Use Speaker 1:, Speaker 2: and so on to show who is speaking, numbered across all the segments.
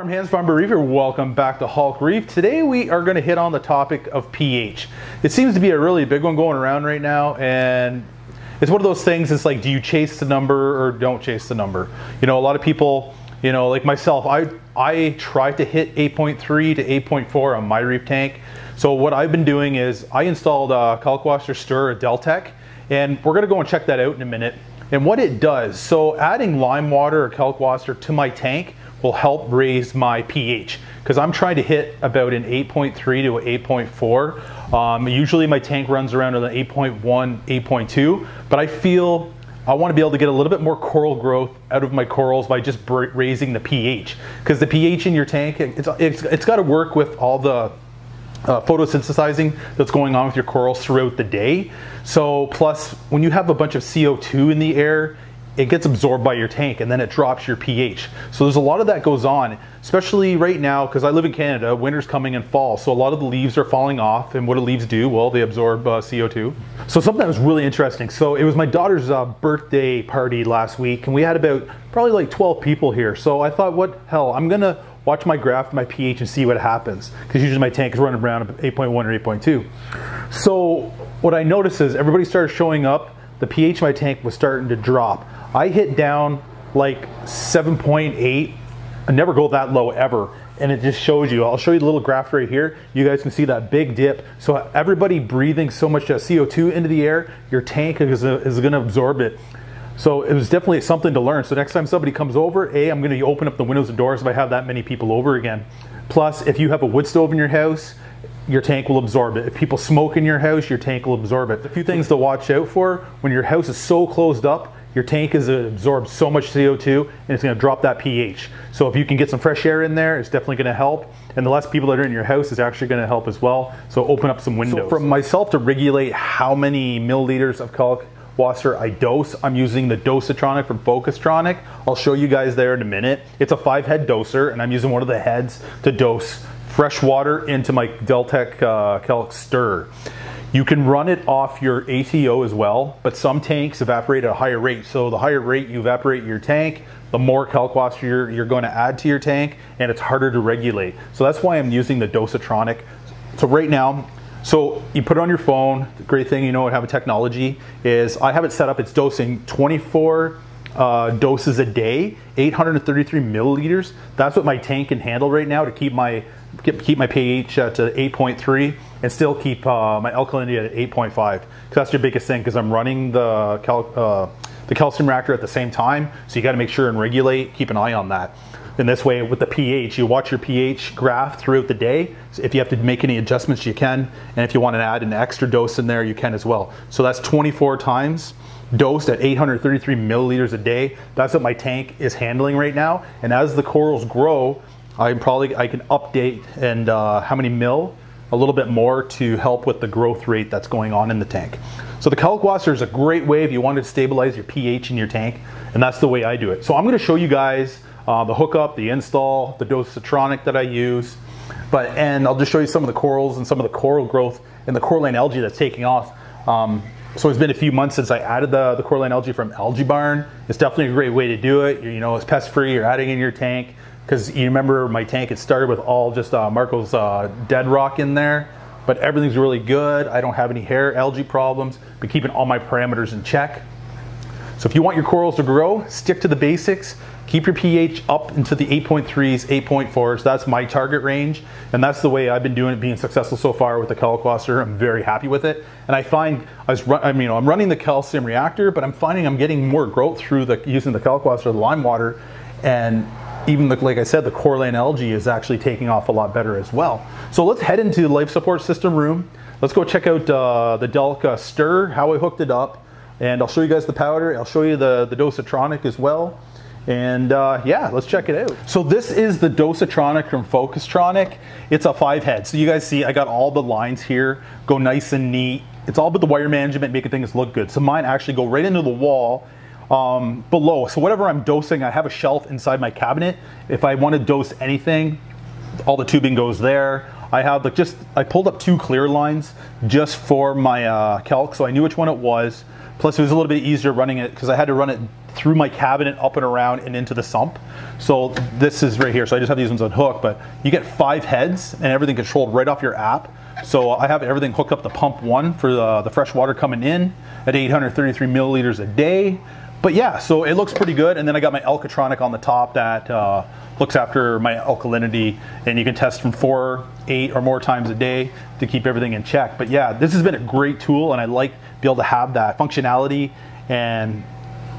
Speaker 1: Farm hands, Farmer Reefer, welcome back to Hulk Reef. Today we are going to hit on the topic of pH. It seems to be a really big one going around right now and it's one of those things, it's like do you chase the number or don't chase the number? You know, a lot of people, you know, like myself, I, I try to hit 8.3 to 8.4 on my reef tank. So what I've been doing is I installed a Kalkwasser Stir, a Deltec, and we're going to go and check that out in a minute. And what it does, so adding lime water or Kalkwasser to my tank will help raise my pH because I'm trying to hit about an 8.3 to an 8.4. Um, usually my tank runs around an 8.1, 8.2, but I feel I want to be able to get a little bit more coral growth out of my corals by just raising the pH because the pH in your tank, it's, it's, it's got to work with all the uh, photosynthesizing that's going on with your corals throughout the day. So plus when you have a bunch of CO2 in the air, it gets absorbed by your tank and then it drops your pH. So there's a lot of that goes on, especially right now because I live in Canada, winter's coming in fall. So a lot of the leaves are falling off and what do leaves do? Well, they absorb uh, CO2. So something that was really interesting. So it was my daughter's uh, birthday party last week and we had about probably like 12 people here. So I thought, what hell, I'm gonna watch my graph, my pH and see what happens. Because usually my tank is running around 8.1 or 8.2. So what I noticed is everybody started showing up, the pH of my tank was starting to drop. I hit down like 7.8. I never go that low ever. And it just shows you, I'll show you the little graph right here. You guys can see that big dip. So everybody breathing so much uh, CO2 into the air, your tank is, uh, is gonna absorb it. So it was definitely something to learn. So next time somebody comes over, A, I'm gonna open up the windows and doors if I have that many people over again. Plus, if you have a wood stove in your house, your tank will absorb it. If people smoke in your house, your tank will absorb it. A few things to watch out for when your house is so closed up, your tank is uh, absorb so much CO2 and it's going to drop that pH. So if you can get some fresh air in there, it's definitely going to help. And the less people that are in your house is actually going to help as well. So open up some windows. So for myself to regulate how many milliliters of kalk wasser I dose, I'm using the Dosetronic from Focustronic. I'll show you guys there in a minute. It's a five head doser and I'm using one of the heads to dose fresh water into my Deltec uh, Stir. You can run it off your ATO as well, but some tanks evaporate at a higher rate. So the higher rate you evaporate your tank, the more kalkwasser you're, you're going to add to your tank, and it's harder to regulate. So that's why I'm using the Dosetronic. So right now, so you put it on your phone. The great thing, you know, I have a technology is I have it set up. It's dosing 24 uh, doses a day, 833 milliliters. That's what my tank can handle right now to keep my keep my pH uh, to 8.3 and still keep uh, my alkalinity at 8.5 because that's your biggest thing because I'm running the cal uh, the calcium reactor at the same time so you got to make sure and regulate keep an eye on that. And this way with the pH you watch your pH graph throughout the day so if you have to make any adjustments you can. And if you want to add an extra dose in there you can as well. So that's 24 times dosed at 833 milliliters a day. That's what my tank is handling right now. And as the corals grow I probably I can update and uh, how many mil a little bit more to help with the growth rate that's going on in the tank. So the Kalkwasser is a great way if you want to stabilize your pH in your tank, and that's the way I do it. So I'm going to show you guys uh, the hookup, the install, the Dosetronic that I use, but and I'll just show you some of the corals and some of the coral growth and the coralline algae that's taking off. Um, so it's been a few months since I added the, the coralline algae from Algae Barn. It's definitely a great way to do it. You know, it's pest free, you're adding in your tank because you remember my tank, it started with all just uh, Marco's uh, dead rock in there, but everything's really good. I don't have any hair algae problems, but keeping all my parameters in check. So if you want your corals to grow, stick to the basics. Keep your pH up into the 8.3s, 8.4s. That's my target range. And that's the way I've been doing it, being successful so far with the Kalkwasser. I'm very happy with it. And I find, I was run, I mean, I'm running the calcium reactor, but I'm finding I'm getting more growth through the using the Kalkwasser, the lime water. And even the, like I said, the coralline algae is actually taking off a lot better as well. So let's head into the life support system room. Let's go check out uh, the Deltec Stir, how I hooked it up, and I'll show you guys the powder. I'll show you the, the Dosetronic as well. And uh, yeah, let's check it out. So this is the Dosetronic from Focustronic. It's a five head. So you guys see I got all the lines here, go nice and neat. It's all about the wire management, making things look good. So mine actually go right into the wall um, below. So whatever I'm dosing, I have a shelf inside my cabinet. If I want to dose anything, all the tubing goes there. I have like just, I pulled up two clear lines just for my uh, calc, so I knew which one it was. Plus it was a little bit easier running it because I had to run it through my cabinet, up and around, and into the sump. So this is right here. So I just have these ones on hook, but you get five heads and everything controlled right off your app. So I have everything hooked up to pump one for the, the fresh water coming in at 833 milliliters a day. But yeah, so it looks pretty good. And then I got my Alkatronic on the top that uh, looks after my alkalinity and you can test from four, eight or more times a day to keep everything in check. But yeah, this has been a great tool and I like be able to have that functionality and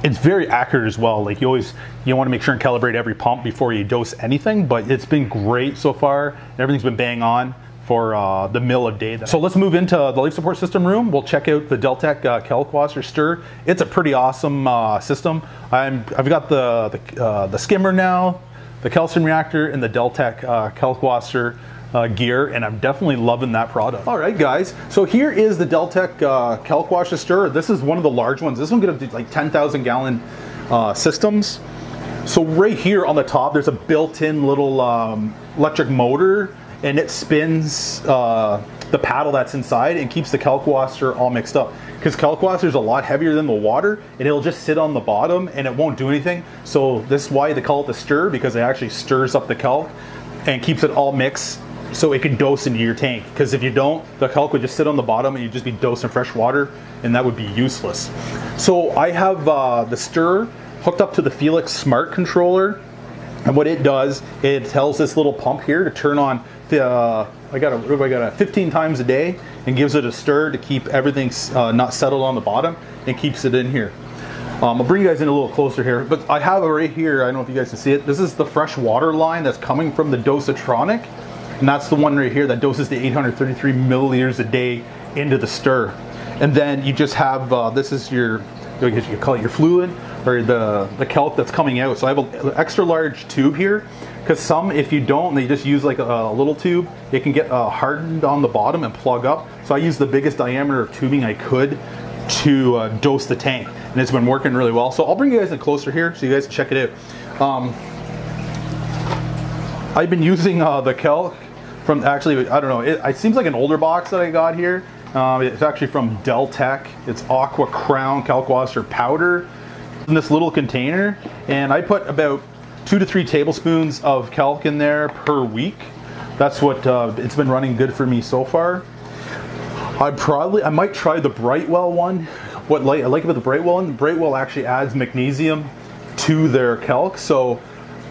Speaker 1: it's very accurate as well. Like you always, you want to make sure and calibrate every pump before you dose anything, but it's been great so far. Everything's been bang on for uh, the mill of day. So let's move into the life support system room. We'll check out the Deltec uh, stir. It's a pretty awesome uh, system. I'm, I've got the, the, uh, the, skimmer now, the calcium reactor, and the Deltec uh, uh, gear, and I'm definitely loving that product. All right, guys. So here is the Deltec uh, stir. This is one of the large ones. This one could have like 10,000 gallon uh, systems. So right here on the top, there's a built-in little um, electric motor, and it spins uh, the paddle that's inside and keeps the Kalkwasser all mixed up. Because Kalkwasser is a lot heavier than the water, and it'll just sit on the bottom and it won't do anything. So this is why they call it the stir, because it actually stirs up the kalk and keeps it all mixed so it can dose into your tank. Because if you don't, the kalk would just sit on the bottom and you'd just be dosing fresh water, and that would be useless. So I have uh, the stir hooked up to the Felix Smart controller, and what it does, it tells this little pump here to turn on. Uh, I got a, I got a 15 times a day, and gives it a stir to keep everything uh, not settled on the bottom, and keeps it in here. Um, I'll bring you guys in a little closer here, but I have it right here. I don't know if you guys can see it. This is the fresh water line that's coming from the Dosetronic. And that's the one right here that doses the 833 milliliters a day into the stir. And then you just have, uh, this is your, you call it your fluid, or the, the kalk that's coming out. So I have an extra large tube here, because some, if you don't, they just use like a, a little tube, it can get uh, hardened on the bottom and plug up. So I use the biggest diameter of tubing I could to uh, dose the tank. And it's been working really well. So I'll bring you guys in closer here so you guys can check it out. Um, I've been using uh, the kalk from actually, I don't know, it, it, seems like an older box that I got here. Um, it's actually from Deltec. It's Aqua Crown Kalkwasser powder in this little container. And I put about two to three tablespoons of kalk in there per week. That's what uh, it's been running good for me so far. I probably, I might try the Brightwell one. What I like about the Brightwell one, the Brightwell actually adds magnesium to their kalk. So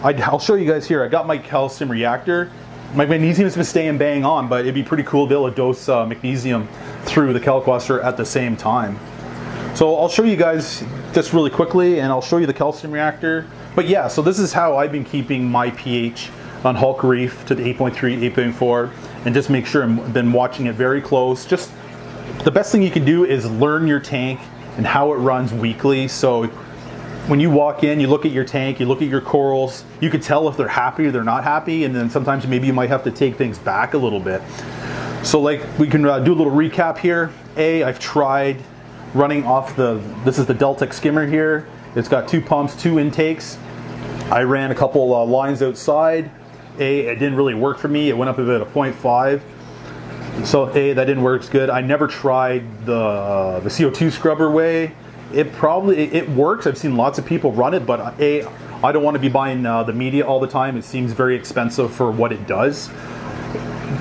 Speaker 1: i will show you guys here. I got my calcium reactor my magnesium's been staying bang on, but it'd be pretty cool to be able to dose uh, magnesium through the Kalkwasser at the same time. So I'll show you guys this really quickly and I'll show you the calcium reactor. But yeah, so this is how I've been keeping my pH on Hulk Reef to the 8.3, 8.4 and just make sure I've been watching it very close. Just the best thing you can do is learn your tank and how it runs weekly. So when you walk in, you look at your tank, you look at your corals, you can tell if they're happy or they're not happy, and then sometimes maybe you might have to take things back a little bit. So like we can uh, do a little recap here. A, I've tried running off the, this is the Deltec skimmer here. It's got two pumps, two intakes. I ran a couple uh, lines outside. A, it didn't really work for me. It went up about a 0.5. So A, that didn't work as good. I never tried the, the CO2 scrubber way it probably it works. I've seen lots of people run it, but a I don't want to be buying uh, the media all the time. It seems very expensive for what it does.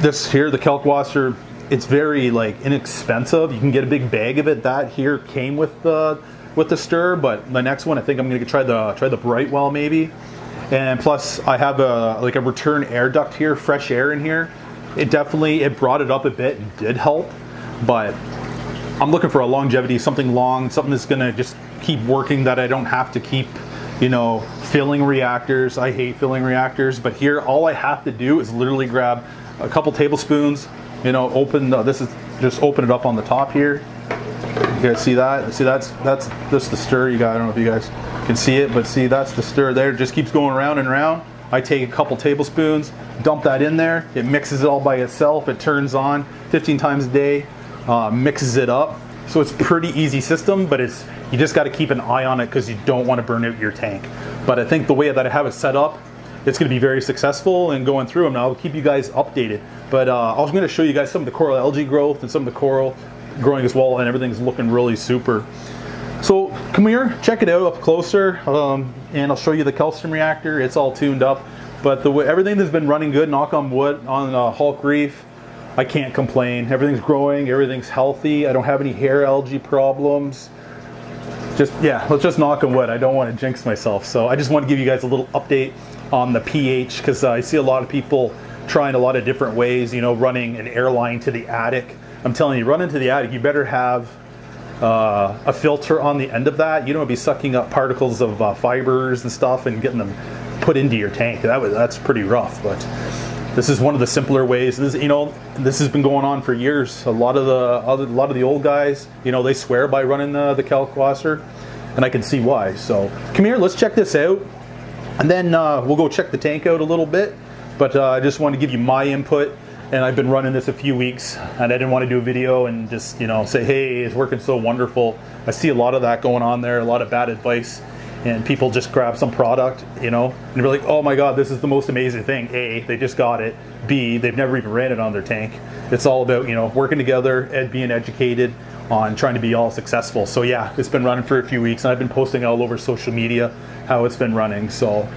Speaker 1: This here, the Kalkwasser, it's very like inexpensive. You can get a big bag of it. That here came with the with the stir, but the next one I think I'm gonna try the try the Brightwell maybe. And plus I have a like a return air duct here, fresh air in here. It definitely it brought it up a bit and did help, but I'm looking for a longevity, something long, something that's gonna just keep working that I don't have to keep, you know, filling reactors. I hate filling reactors, but here all I have to do is literally grab a couple tablespoons, you know, open, the, this is, just open it up on the top here. You guys see that? See that's, that's just the stir you got, I don't know if you guys can see it, but see that's the stir there, it just keeps going around and around. I take a couple tablespoons, dump that in there, it mixes it all by itself, it turns on 15 times a day, uh, mixes it up. So it's pretty easy system, but it's you just got to keep an eye on it because you don't want to burn out your tank. But I think the way that I have it set up, it's going to be very successful and going through them. Now I'll keep you guys updated. But uh, I was going to show you guys some of the coral algae growth and some of the coral growing as well, and everything's looking really super. So come here, check it out up closer, um, and I'll show you the calcium reactor. It's all tuned up, but the everything has been running good, knock on wood, on uh, Hulk Reef. I can't complain. Everything's growing, everything's healthy. I don't have any hair algae problems. Just, yeah, let's just knock on wood. I don't want to jinx myself. So I just want to give you guys a little update on the pH because I see a lot of people trying a lot of different ways, you know, running an air line to the attic. I'm telling you, run into the attic, you better have uh, a filter on the end of that. You don't want to be sucking up particles of uh, fibers and stuff and getting them put into your tank. That was, that's pretty rough, but this is one of the simpler ways. This, you know, this has been going on for years. A lot of the other, a lot of the old guys, you know, they swear by running the, the Kalkwasser, and I can see why. So come here, let's check this out, and then uh, we'll go check the tank out a little bit. But uh, I just wanted to give you my input and I've been running this a few weeks and I didn't want to do a video and just you know say hey it's working so wonderful. I see a lot of that going on there a lot of bad advice and people just grab some product you know and they're like oh my god this is the most amazing thing. A they just got it. B they've never even ran it on their tank. It's all about you know working together and being educated on trying to be all successful so yeah it's been running for a few weeks and I've been posting all over social media how it's been running so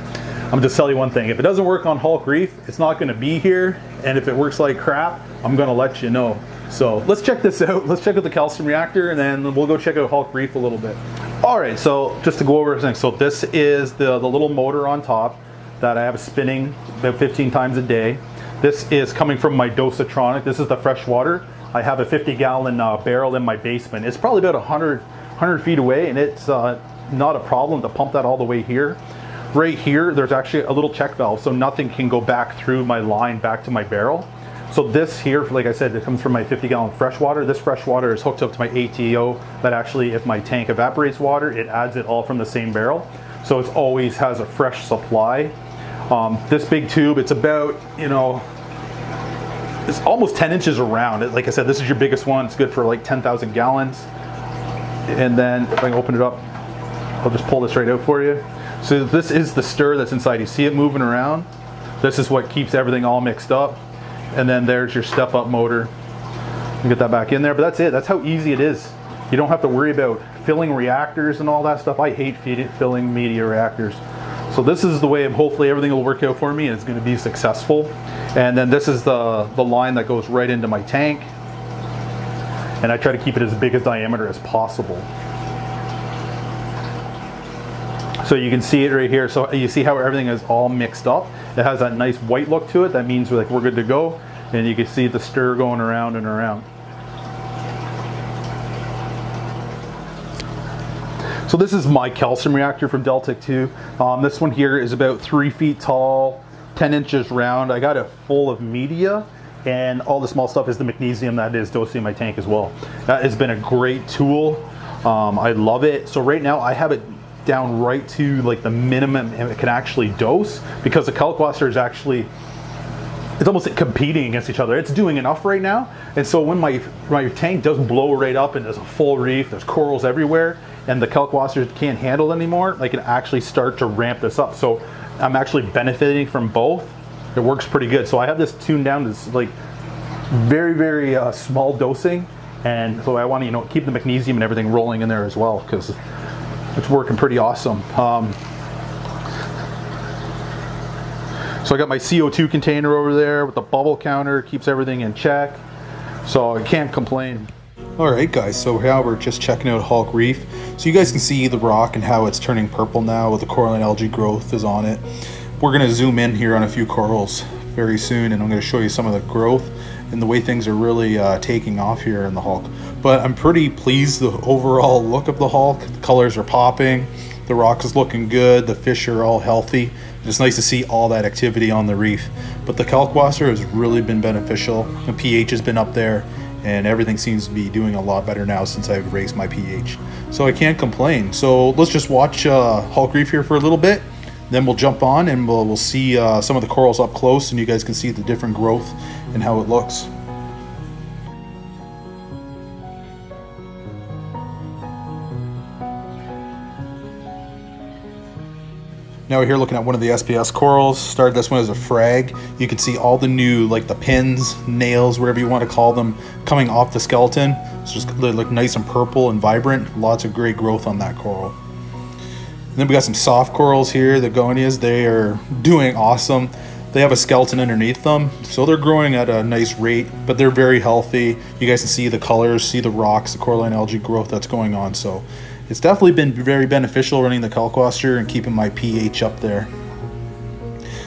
Speaker 1: I'm just tell you one thing. If it doesn't work on Hulk Reef, it's not going to be here. And if it works like crap, I'm going to let you know. So let's check this out. Let's check out the calcium reactor and then we'll go check out Hulk Reef a little bit. All right, so just to go over everything. So this is the, the little motor on top that I have spinning about 15 times a day. This is coming from my Dosetronic. This is the fresh water. I have a 50 gallon uh, barrel in my basement. It's probably about 100, 100 feet away and it's uh, not a problem to pump that all the way here right here, there's actually a little check valve, so nothing can go back through my line back to my barrel. So this here, like I said, it comes from my 50 gallon fresh water. This fresh water is hooked up to my ATO that actually, if my tank evaporates water, it adds it all from the same barrel. So it always has a fresh supply. Um, this big tube, it's about, you know, it's almost 10 inches around. Like I said, this is your biggest one. It's good for like 10,000 gallons. And then if I can open it up, I'll just pull this right out for you. So this is the stir that's inside. You see it moving around? This is what keeps everything all mixed up. And then there's your step up motor. You get that back in there, but that's it. That's how easy it is. You don't have to worry about filling reactors and all that stuff. I hate filling media reactors. So this is the way hopefully everything will work out for me and it's going to be successful. And then this is the, the line that goes right into my tank. And I try to keep it as big a diameter as possible. So you can see it right here. So you see how everything is all mixed up. It has that nice white look to it. That means like we're good to go. And you can see the stir going around and around. So this is my calcium reactor from Deltec 2. Um, this one here is about three feet tall, 10 inches round. I got it full of media and all the small stuff is the magnesium that is dosing my tank as well. That has been a great tool. Um, I love it. So right now I have it down right to like the minimum it can actually dose because the Kalkwasser is actually it's almost competing against each other. It's doing enough right now. And so when my, my tank does blow right up and there's a full reef, there's corals everywhere, and the Kalkwasser can't handle it anymore, I can actually start to ramp this up. So I'm actually benefiting from both. It works pretty good. So I have this tuned down to like very, very uh, small dosing. And so I want to, you know, keep the magnesium and everything rolling in there as well because it's working pretty awesome. Um, so I got my CO2 container over there with the bubble counter, keeps everything in check. So I can't complain. Alright guys, so now we're just checking out Hulk Reef. So you guys can see the rock and how it's turning purple now with the coral and algae growth is on it. We're going to zoom in here on a few corals very soon and I'm going to show you some of the growth and the way things are really uh, taking off here in the Hulk. But I'm pretty pleased the overall look of the Hulk. The colors are popping, the rock is looking good, the fish are all healthy. It's nice to see all that activity on the reef. But the Kalkwasser has really been beneficial. The pH has been up there and everything seems to be doing a lot better now since I've raised my pH. So I can't complain. So let's just watch uh, Hulk Reef here for a little bit. Then we'll jump on and we'll, we'll see uh, some of the corals up close and you guys can see the different growth and how it looks. Now we're here looking at one of the SPS corals. Started this one as a frag. You can see all the new, like the pins, nails, whatever you want to call them, coming off the skeleton. It's just they look nice and purple and vibrant. Lots of great growth on that coral. And then we got some soft corals here, the gonias. They are doing awesome. They have a skeleton underneath them, so they're growing at a nice rate, but they're very healthy. You guys can see the colors, see the rocks, the coralline algae growth that's going on. So it's definitely been very beneficial running the Kalkwasser and keeping my pH up there.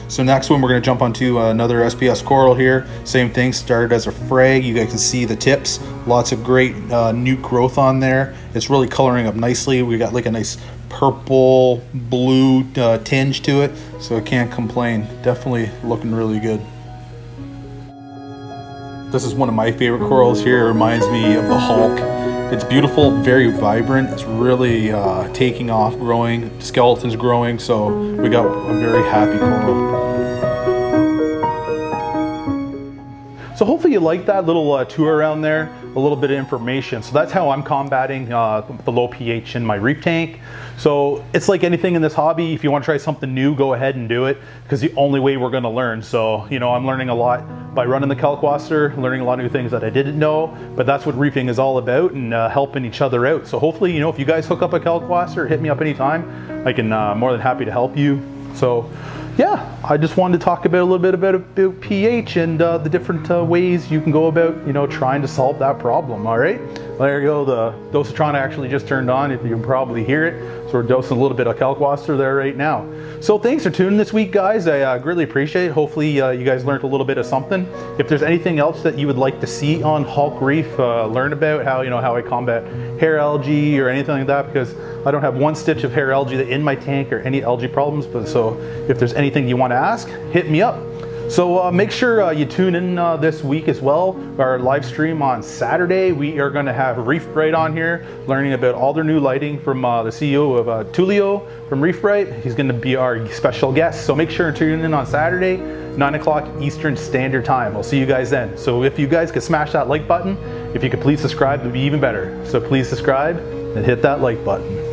Speaker 1: So next one, we're gonna jump onto another SPS coral here. Same thing, started as a frag. You guys can see the tips. Lots of great uh, new growth on there. It's really coloring up nicely. We got like a nice purple blue uh, tinge to it so I can't complain definitely looking really good this is one of my favorite corals here it reminds me of the Hulk it's beautiful very vibrant. It's really uh, taking off growing. Skeletons growing so we got a very happy coral So hopefully you like that little uh, tour around there, a little bit of information. So that's how I'm combating uh, the low pH in my reef tank. So it's like anything in this hobby, if you want to try something new, go ahead and do it because the only way we're going to learn. So, you know, I'm learning a lot by running the Kalkwasser, learning a lot of new things that I didn't know, but that's what reefing is all about and uh, helping each other out. So hopefully, you know, if you guys hook up a Kalkwasser, hit me up anytime. I can uh, more than happy to help you. So yeah, I just wanted to talk about a little bit about, about pH and uh, the different uh, ways you can go about, you know, trying to solve that problem. All right, there you go. The dosatron actually just turned on. If you can probably hear it, so we're dosing a little bit of Kalkwasser there right now. So thanks for tuning this week, guys. I uh, greatly appreciate it. Hopefully, uh, you guys learned a little bit of something. If there's anything else that you would like to see on Hulk Reef, uh, learn about how you know how I combat hair algae or anything like that, because I don't have one stitch of hair algae in my tank or any algae problems. But so if there's anything you want to ask, hit me up. So uh, make sure uh, you tune in uh, this week as well. Our live stream on Saturday, we are going to have ReefBrite on here, learning about all their new lighting from uh, the CEO of uh, Tulio from ReefBrite. He's going to be our special guest. So make sure to tune in on Saturday, 9 o'clock Eastern Standard Time. We'll see you guys then. So if you guys could smash that like button, if you could please subscribe, it would be even better. So please subscribe and hit that like button.